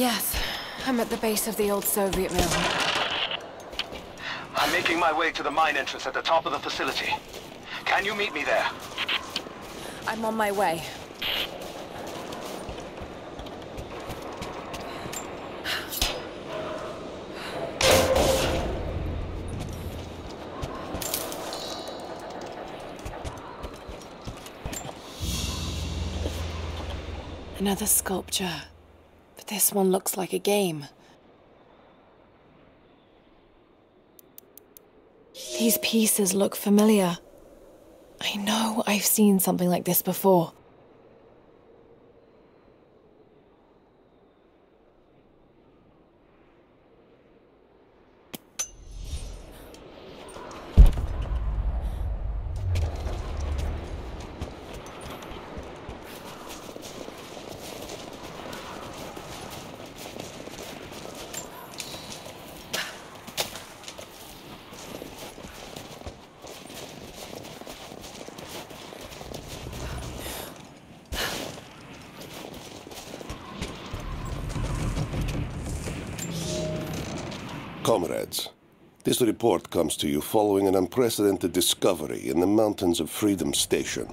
Yes, I'm at the base of the old Soviet mill. I'm making my way to the mine entrance at the top of the facility. Can you meet me there? I'm on my way. Another sculpture. This one looks like a game. These pieces look familiar. I know I've seen something like this before. This report comes to you following an unprecedented discovery in the mountains of Freedom Station.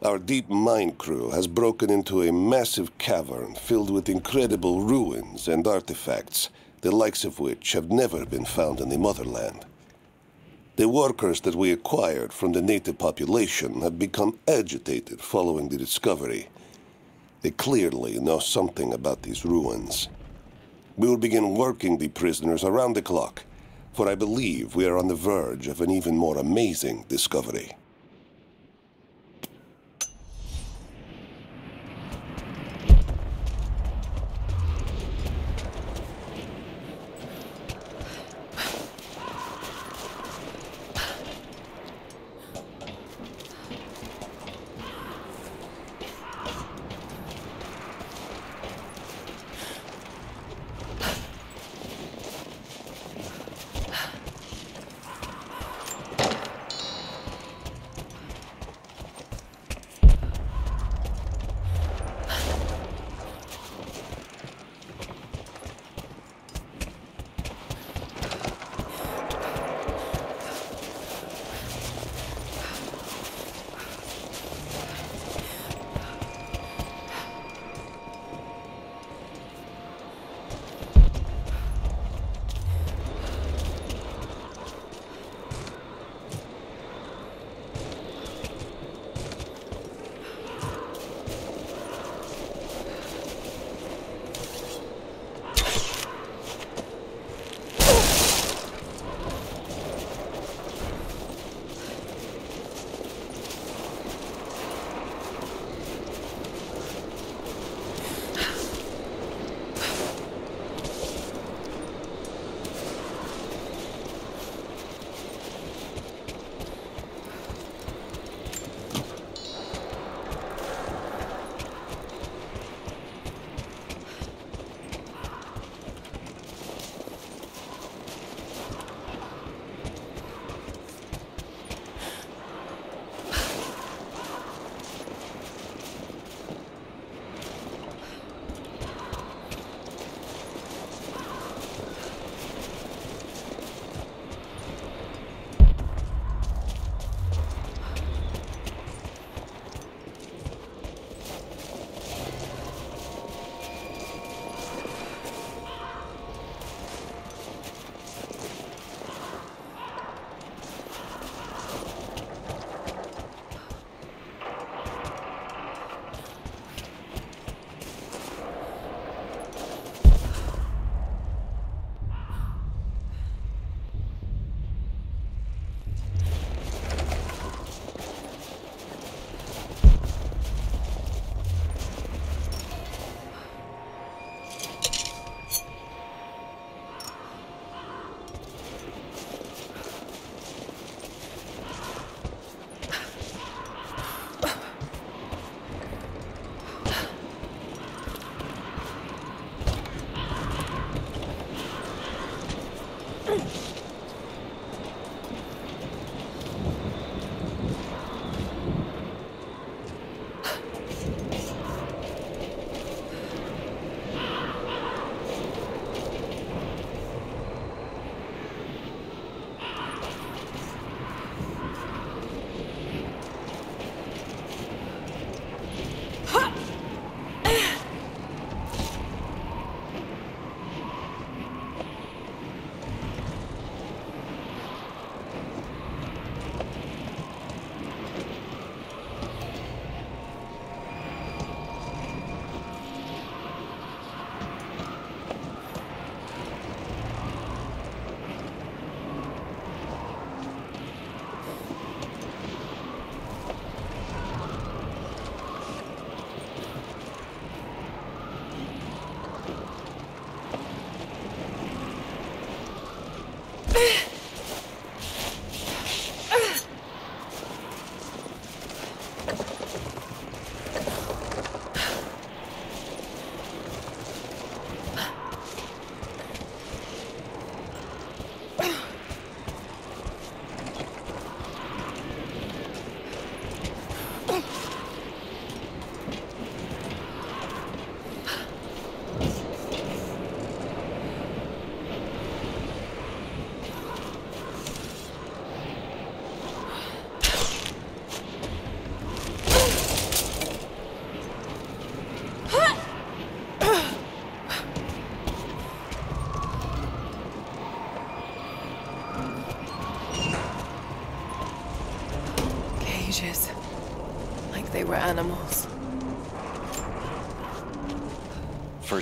Our deep mine crew has broken into a massive cavern filled with incredible ruins and artifacts, the likes of which have never been found in the motherland. The workers that we acquired from the native population have become agitated following the discovery. They clearly know something about these ruins. We will begin working the prisoners around the clock, for I believe we are on the verge of an even more amazing discovery.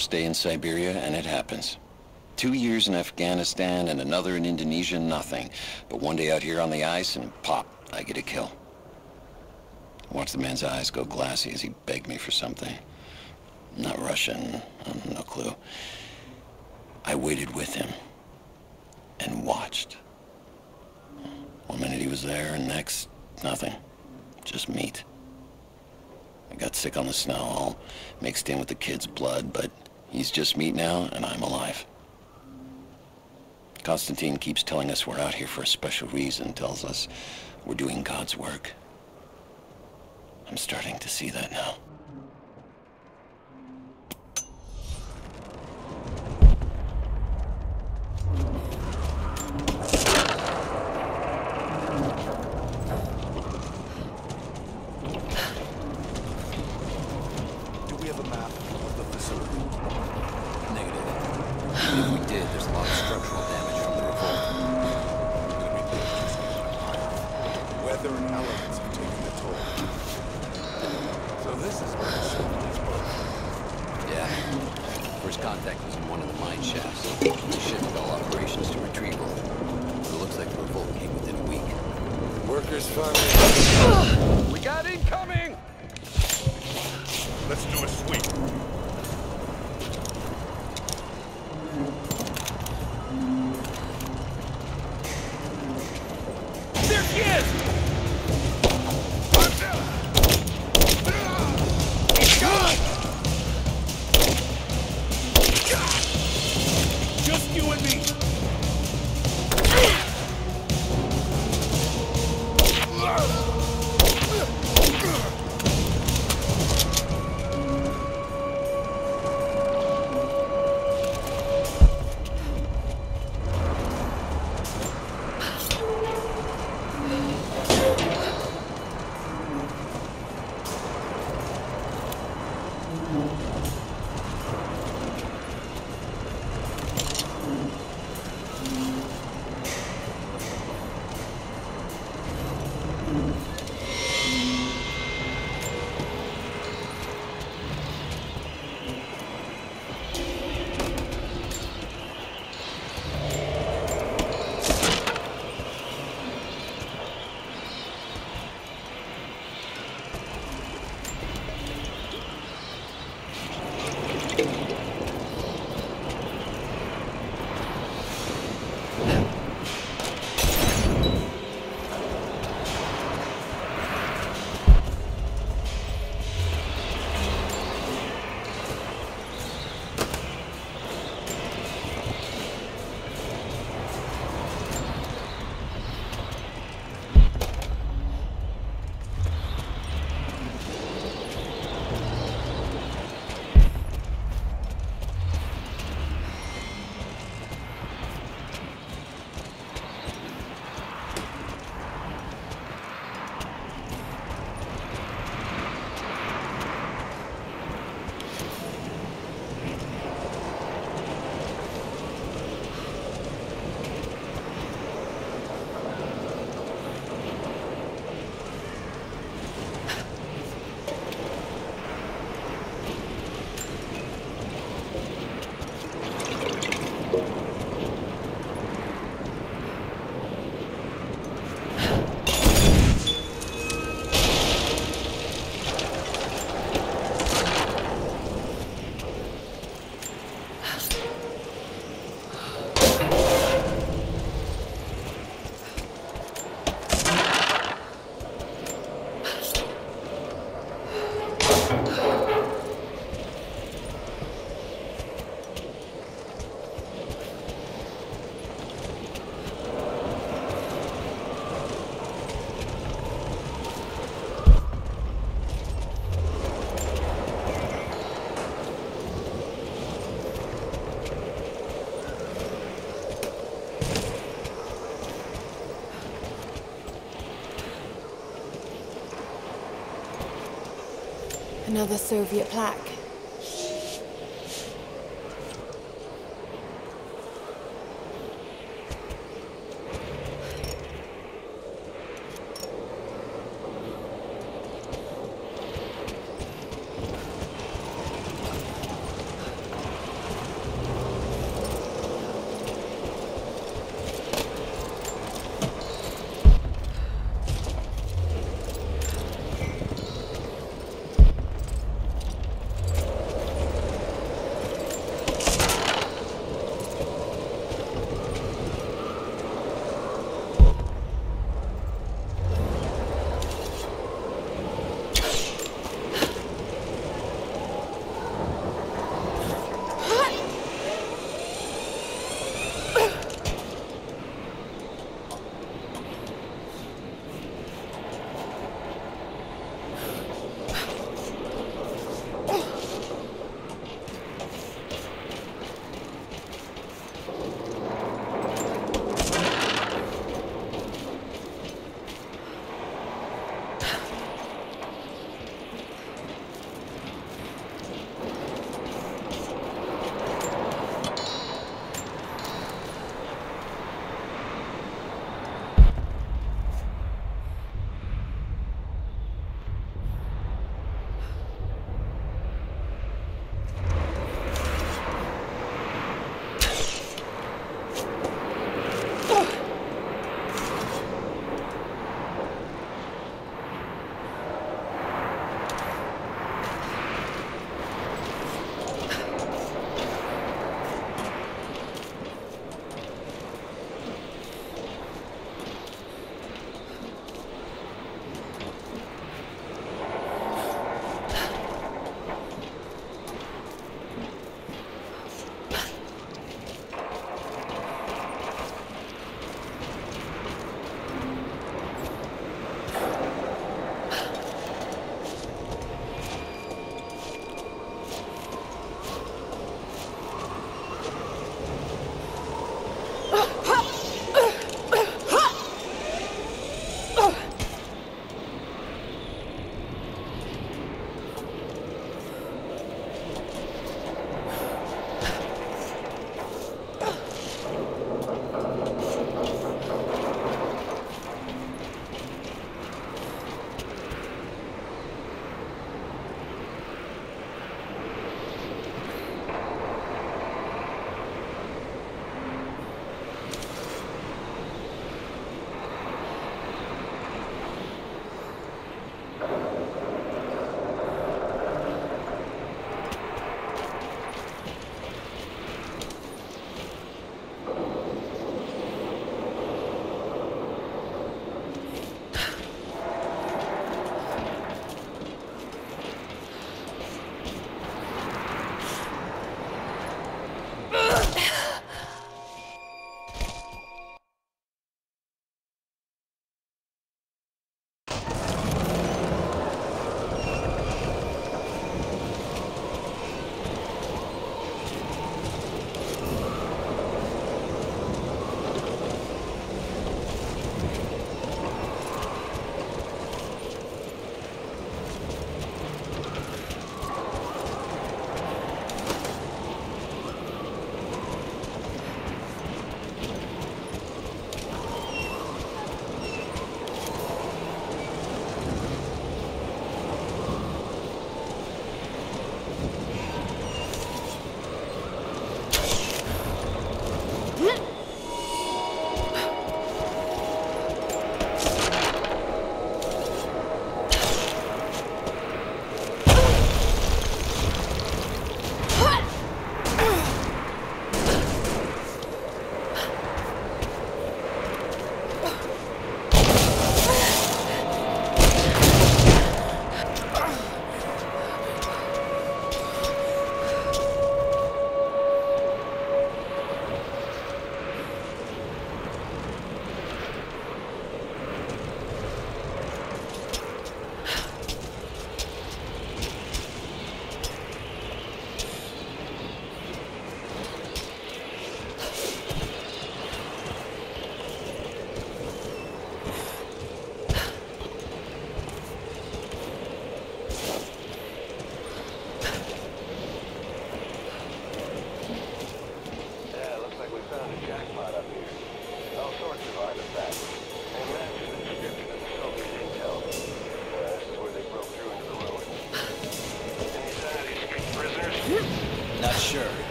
First day in Siberia, and it happens. Two years in Afghanistan and another in Indonesia, nothing. But one day out here on the ice, and pop, I get a kill. Watch the man's eyes go glassy as he begged me for something. Not Russian, no clue. I waited with him and watched. One minute he was there, and next, nothing. Just meat. I got sick on the snow, all mixed in with the kid's blood, but he's just meat now, and I'm alive. Konstantin keeps telling us we're out here for a special reason, tells us we're doing God's work. I'm starting to see that now. Another Soviet plaque.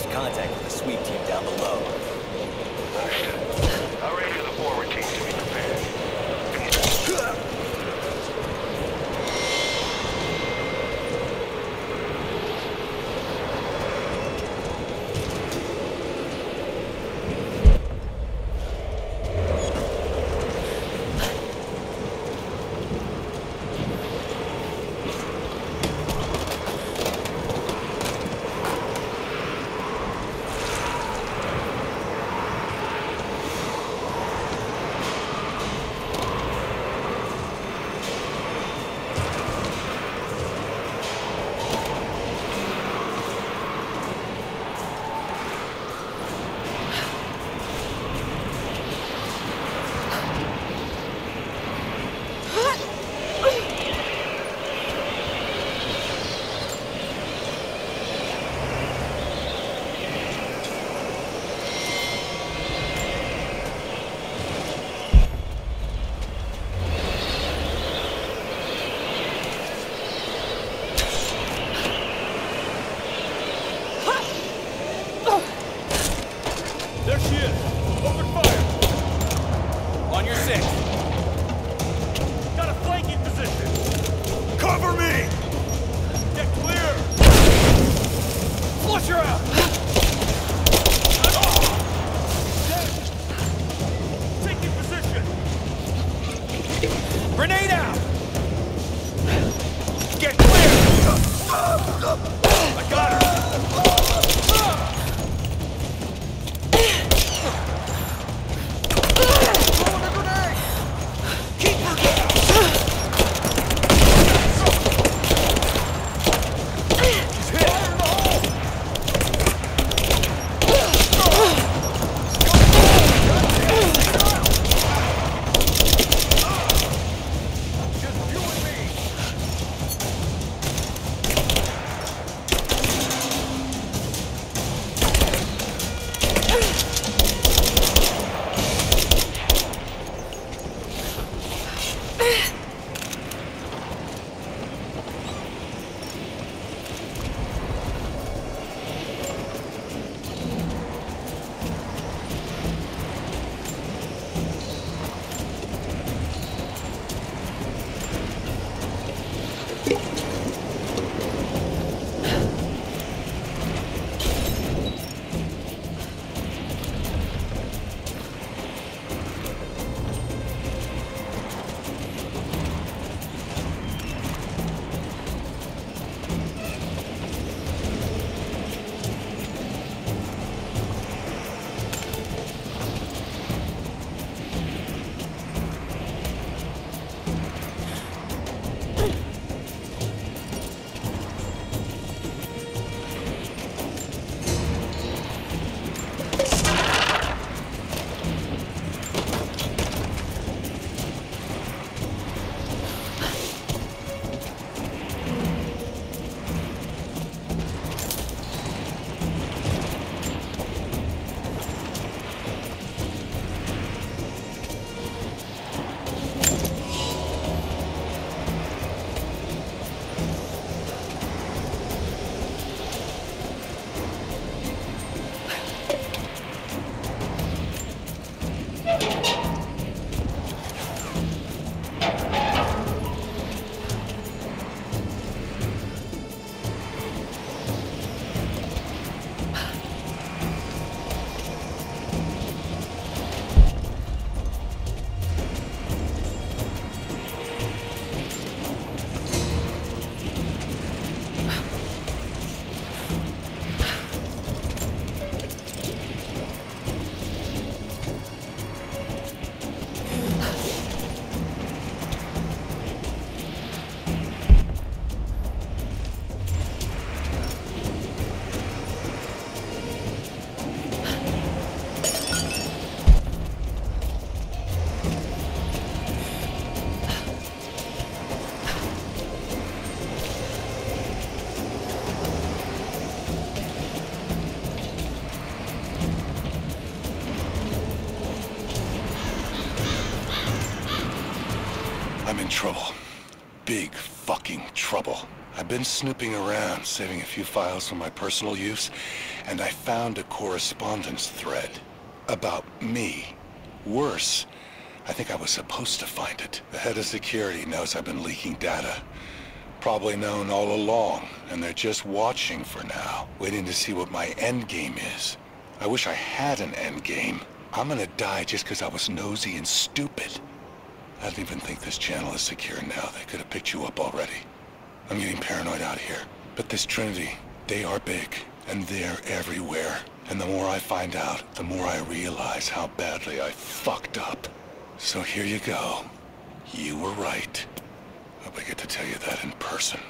Lost contact trouble. Big fucking trouble. I've been snooping around, saving a few files for my personal use, and I found a correspondence thread about me. Worse, I think I was supposed to find it. The head of security knows I've been leaking data. Probably known all along, and they're just watching for now, waiting to see what my end game is. I wish I had an end game. I'm gonna die just because I was nosy and stupid. I don't even think this channel is secure now. They could have picked you up already. I'm getting paranoid out here. But this Trinity, they are big, and they're everywhere. And the more I find out, the more I realize how badly I fucked up. So here you go. You were right. I hope I get to tell you that in person.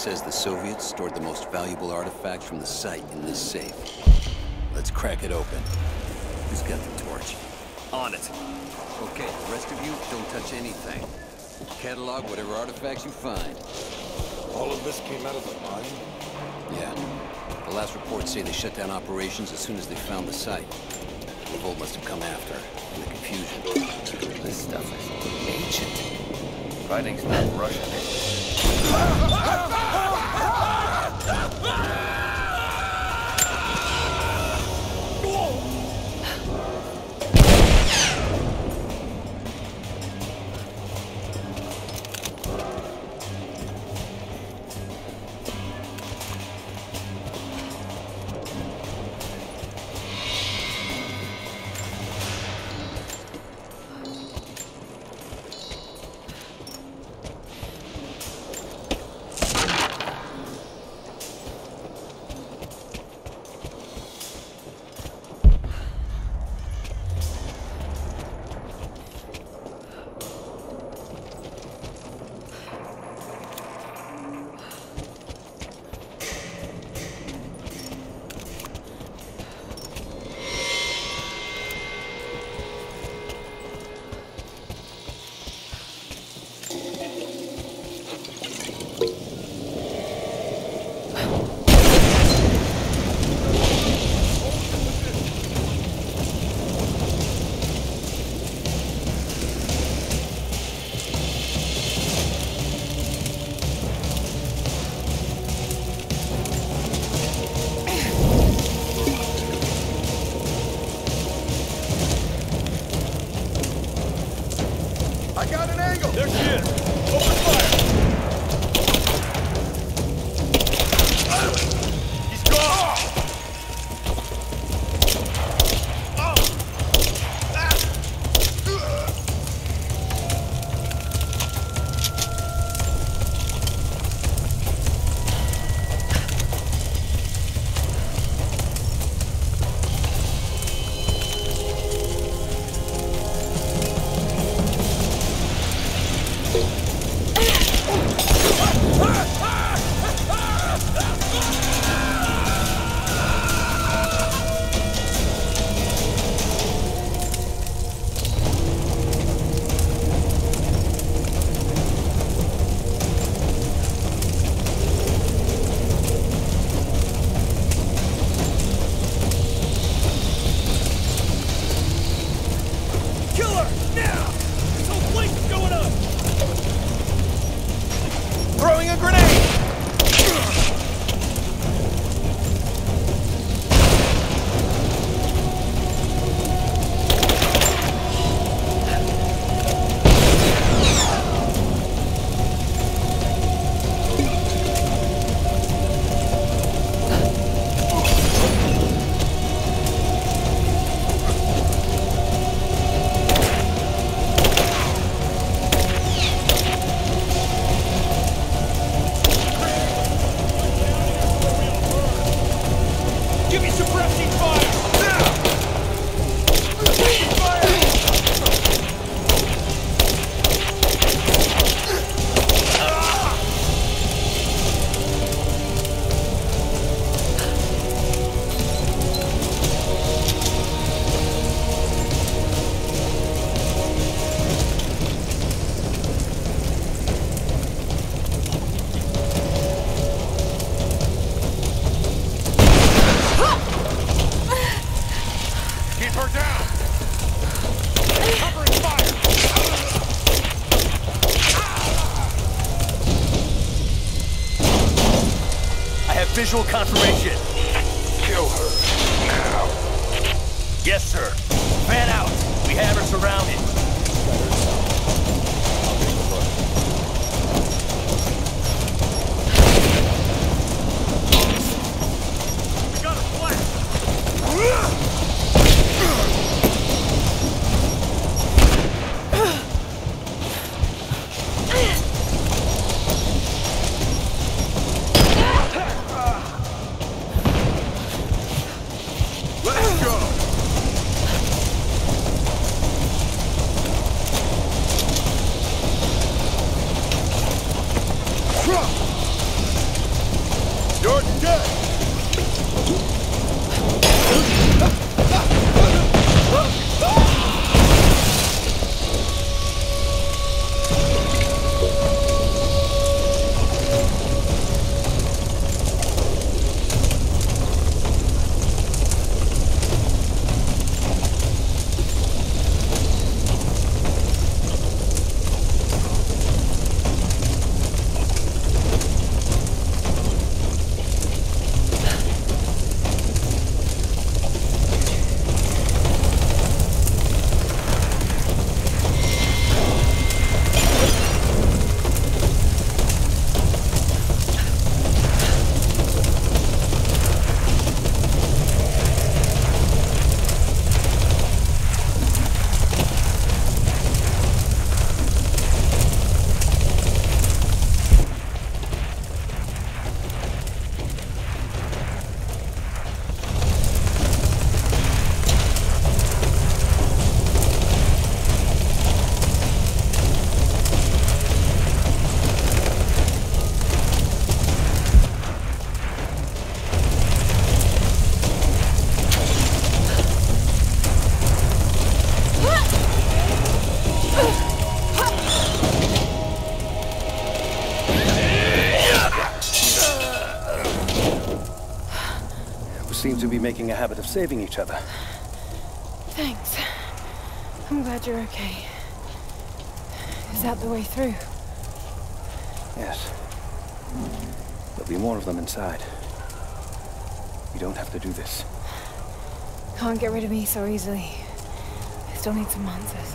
Says the Soviets stored the most valuable artifacts from the site in this safe. Let's crack it open. Who's got the torch? On it. Okay, the rest of you, don't touch anything. Catalog whatever artifacts you find. All of this came out of the mine? Yeah. The last reports say they shut down operations as soon as they found the site. The Revolt must have come after, in the confusion. This stuff is ancient. Fighting's not Russian. There she is! Open fire! You're dead! A habit of saving each other. Thanks. I'm glad you're okay. Is that the way through? Yes. There'll be more of them inside. We don't have to do this. Can't get rid of me so easily. I still need some answers.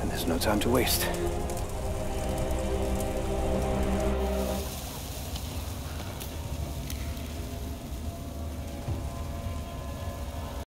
And there's no time to waste.